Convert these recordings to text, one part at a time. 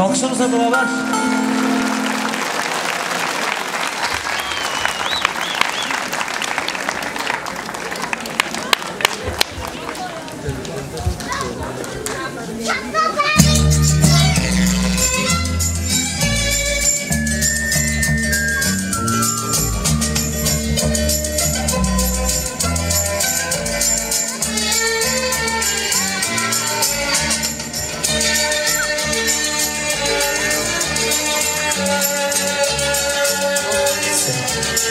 No chcę zawołać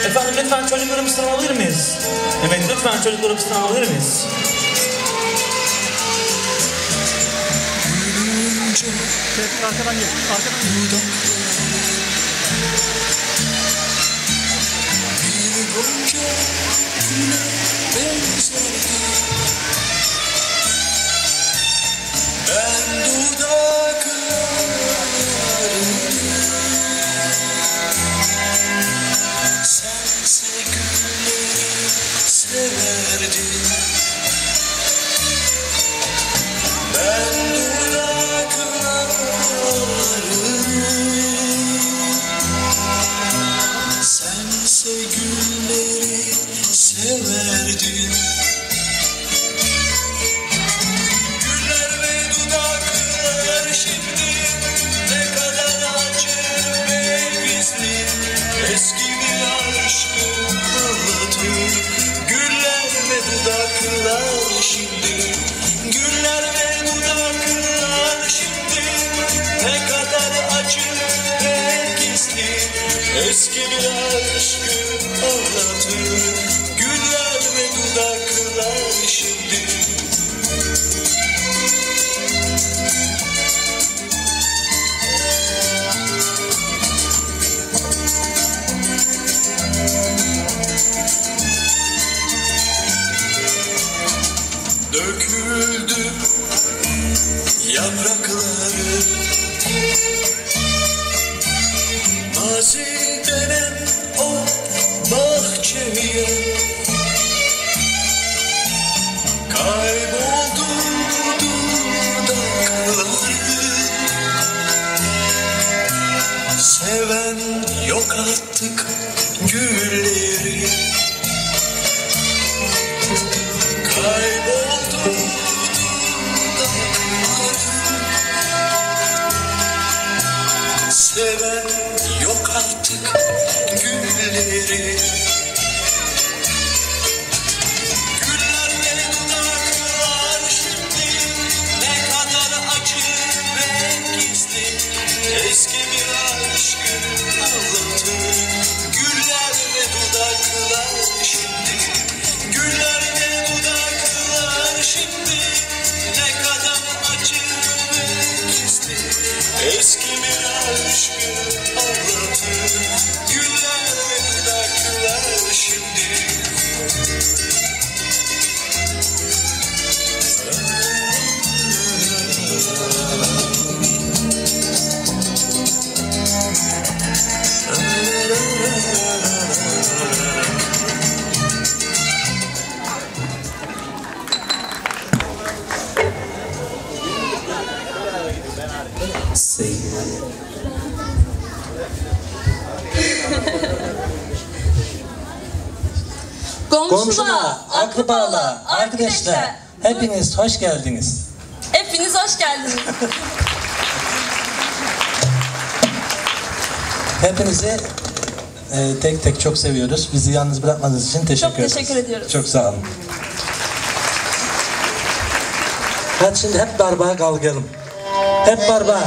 Efendim lütfen çocuklarımızdan alabilir miyiz? Evet lütfen çocuklarımızdan alabilir miyiz? Arkadan gel. Arkadan Ben Eski bir Mazi denen o bahçeye. Kayboldu dudakları Seven yok artık gülleri Komşular, akrabalar, arkadaşlar hepiniz hoş geldiniz. Hepiniz hoş geldiniz. Hepinizi e, tek tek çok seviyoruz. Bizi yalnız bırakmadığınız için teşekkür Çok ederiz. teşekkür ediyoruz. Çok sağ olun. Hadi şimdi hep beraber kalkalım. Hep beraber.